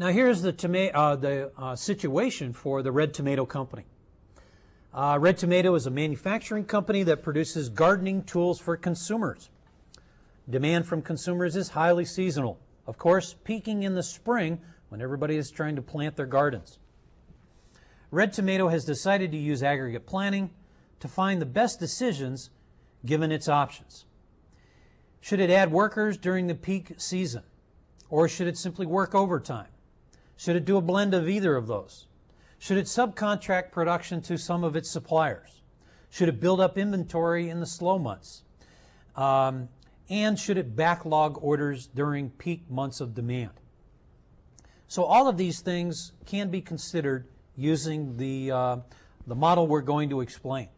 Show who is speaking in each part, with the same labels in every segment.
Speaker 1: Now here's the, toma- uh, the uh, situation for the Red Tomato Company. Uh, Red Tomato is a manufacturing company that produces gardening tools for consumers. Demand from consumers is highly seasonal, of course, peaking in the spring when everybody is trying to plant their gardens. Red Tomato has decided to use aggregate planning to find the best decisions given its options. Should it add workers during the peak season? Or should it simply work overtime? Should it do a blend of either of those? Should it subcontract production to some of its suppliers? Should it build up inventory in the slow months? Um, and should it backlog orders during peak months of demand? So all of these things can be considered using the, uh, the model we're going to explain.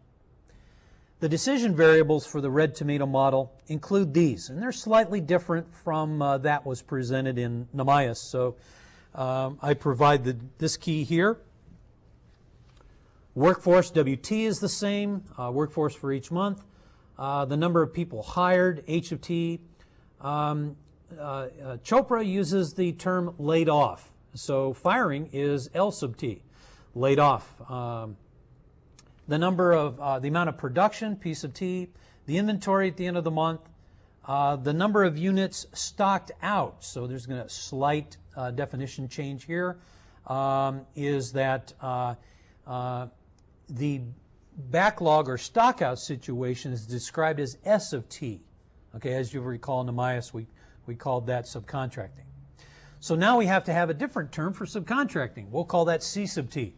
Speaker 1: The decision variables for the red tomato model include these, and they're slightly different from uh, that was presented in Nahmias. So um, I provide the, this key here. Workforce WT is the same, uh, workforce for each month. Uh, the number of people hired, H of T. Um, uh, uh, Chopra uses the term laid off. So firing is L sub T, laid off. Um, the number of, uh, the amount of production, P sub T, the inventory at the end of the month, uh, the number of units stocked out, so there's going to slight uh, definition change here, um, is that uh, uh, the backlog or stockout situation is described as S of T. Okay, as you recall in Nahmias, we, we called that subcontracting. So now we have to have a different term for subcontracting. We'll call that C sub T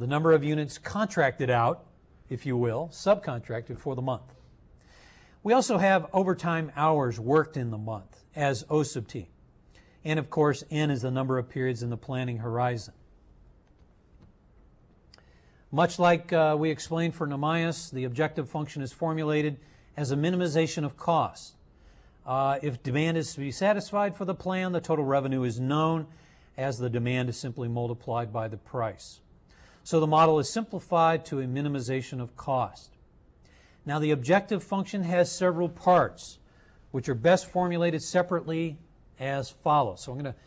Speaker 1: the number of units contracted out, if you will, subcontracted for the month. We also have overtime hours worked in the month as O sub T. And of course, N is the number of periods in the planning horizon. Much like uh, we explained for Nahmias, the objective function is formulated as a minimization of costs. Uh, if demand is to be satisfied for the plan, the total revenue is known as the demand is simply multiplied by the price. So the model is simplified to a minimization of cost. Now the objective function has several parts, which are best formulated separately as follows. So I'm going to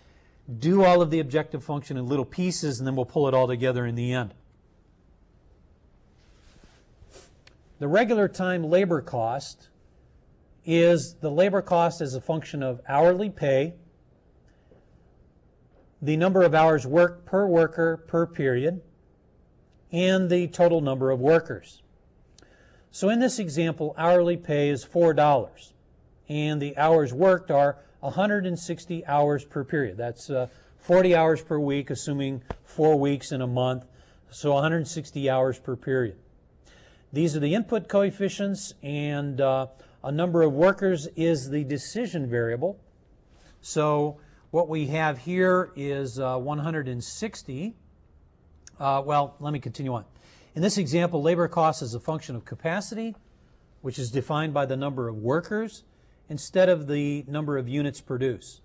Speaker 1: do all of the objective function in little pieces and then we'll pull it all together in the end. The regular time labor cost is the labor cost as a function of hourly pay, the number of hours worked per worker per period, and the total number of workers. So in this example, hourly pay is $4, and the hours worked are 160 hours per period. That's uh, 40 hours per week, assuming four weeks in a month, so 160 hours per period. These are the input coefficients, and uh, a number of workers is the decision variable. So what we have here is uh, 160 uh, well, let me continue on. In this example, labor cost is a function of capacity, which is defined by the number of workers instead of the number of units produced.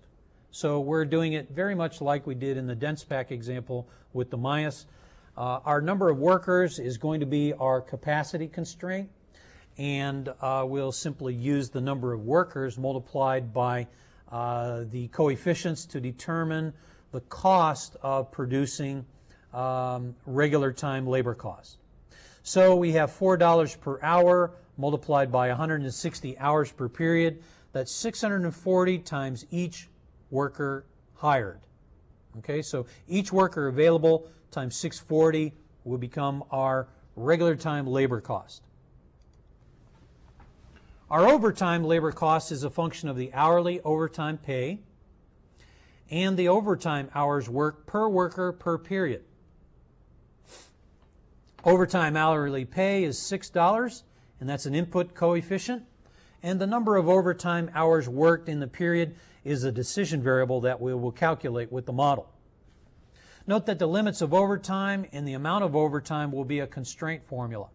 Speaker 1: So we're doing it very much like we did in the dense pack example with Nahmias. Uh, our number of workers is going to be our capacity constraint, and uh, we'll simply use the number of workers multiplied by uh, the coefficients to determine the cost of producing um, regular time labor cost. So we have $4 per hour multiplied by 160 hours per period. That's 640 times each worker hired. Okay, so each worker available times 640 will become our regular time labor cost. Our overtime labor cost is a function of the hourly overtime pay and the overtime hours worked per worker per period. Overtime hourly pay is $6, and that's an input coefficient. And the number of overtime hours worked in the period is a decision variable that we will calculate with the model. Note that the limits of overtime and the amount of overtime will be a constraint formula.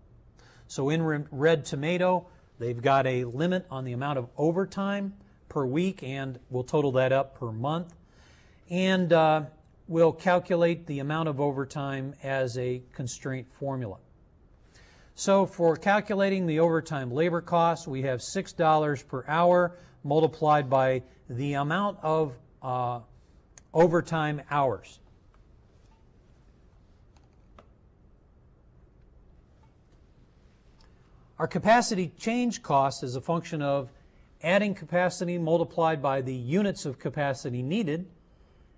Speaker 1: So in red tomato, they've got a limit on the amount of overtime per week, and we'll total that up per month. And uh, we'll calculate the amount of overtime as a constraint formula. So for calculating the overtime labor cost, we have $6 per hour multiplied by the amount of uh, overtime hours. Our capacity change cost is a function of adding capacity multiplied by the units of capacity needed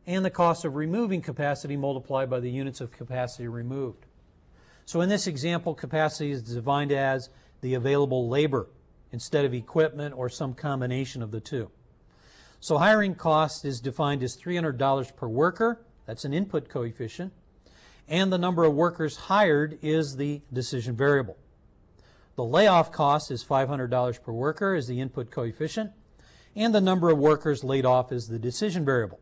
Speaker 1: and the cost of removing capacity multiplied by the units of capacity removed. So in this example, capacity is defined as the available labor instead of equipment or some combination of the two. So hiring cost is defined as $300 per worker. That's an input coefficient. And the number of workers hired is the decision variable. The layoff cost is $500 per worker is the input coefficient. And the number of workers laid off is the decision variable.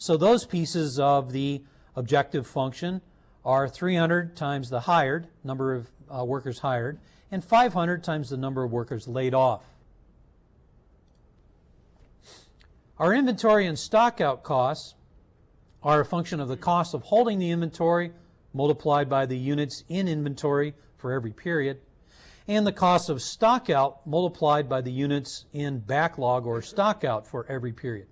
Speaker 1: So those pieces of the objective function are 300 times the hired, number of uh, workers hired, and 500 times the number of workers laid off. Our inventory and stockout costs are a function of the cost of holding the inventory multiplied by the units in inventory for every period, and the cost of stockout multiplied by the units in backlog or stockout for every period.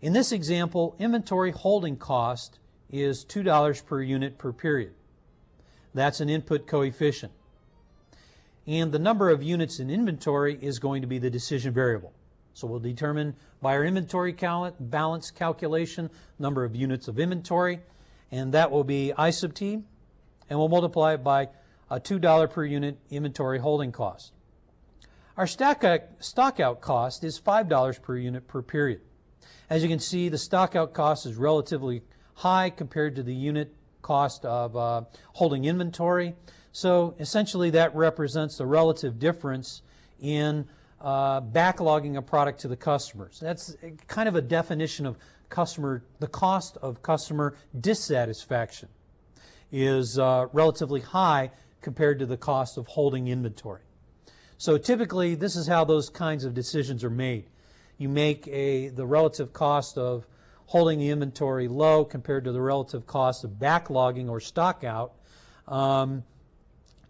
Speaker 1: In this example, inventory holding cost is $2 per unit per period. That's an input coefficient. And the number of units in inventory is going to be the decision variable. So we'll determine by our inventory balance calculation number of units of inventory, and that will be I sub t, and we'll multiply it by a $2 per unit inventory holding cost. Our stockout cost is $5 per unit per period. As you can see, the stockout cost is relatively high compared to the unit cost of uh, holding inventory. So essentially that represents the relative difference in uh, backlogging a product to the customers. That's kind of a definition of customer, the cost of customer dissatisfaction is uh, relatively high compared to the cost of holding inventory. So typically this is how those kinds of decisions are made. You make a, the relative cost of holding the inventory low compared to the relative cost of backlogging or stock out, um,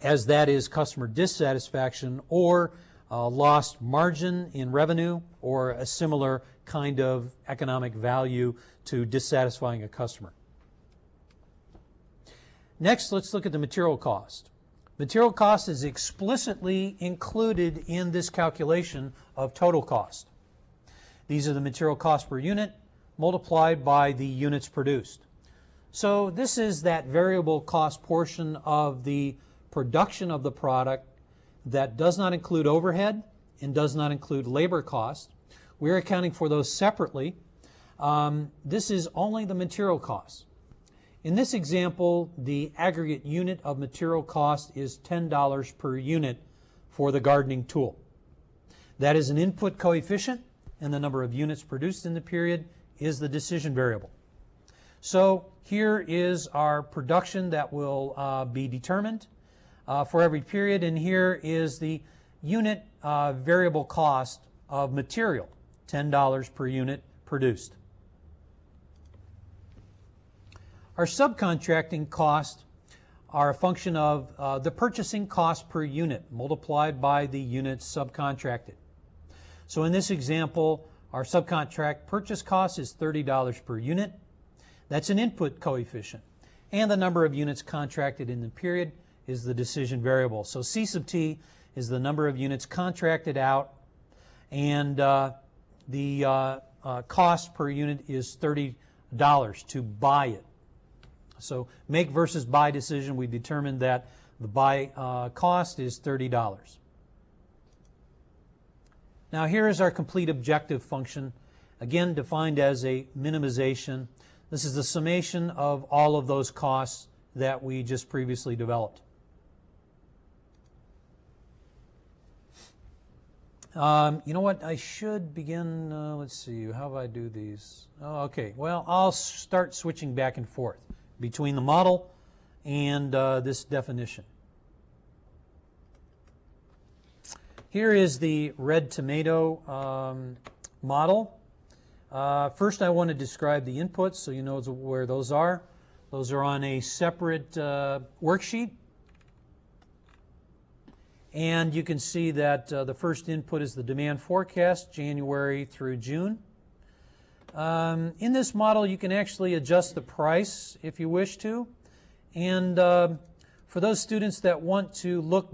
Speaker 1: as that is customer dissatisfaction or uh, lost margin in revenue or a similar kind of economic value to dissatisfying a customer. Next, let's look at the material cost. Material cost is explicitly included in this calculation of total cost. These are the material cost per unit multiplied by the units produced. So this is that variable cost portion of the production of the product that does not include overhead and does not include labor cost. We're accounting for those separately. Um, this is only the material cost. In this example, the aggregate unit of material cost is $10 per unit for the gardening tool. That is an input coefficient, and the number of units produced in the period is the decision variable. So here is our production that will uh, be determined uh, for every period, and here is the unit uh, variable cost of material, $10 per unit produced. Our subcontracting costs are a function of uh, the purchasing cost per unit multiplied by the units subcontracted. So in this example, our subcontract purchase cost is $30 per unit. That's an input coefficient. And the number of units contracted in the period is the decision variable. So C sub t is the number of units contracted out, and uh, the uh, uh, cost per unit is $30 to buy it. So make versus buy decision, we determined that the buy uh, cost is $30. Now here is our complete objective function, again defined as a minimization. This is the summation of all of those costs that we just previously developed. Um, you know what? I should begin. Uh, let's see. How do I do these? Oh, okay. Well, I'll start switching back and forth between the model and uh, this definition. Here is the red tomato um, model. Uh, first, I want to describe the inputs so you know where those are. Those are on a separate uh, worksheet. And you can see that uh, the first input is the demand forecast, January through June. Um, in this model, you can actually adjust the price if you wish to. And uh, for those students that want to look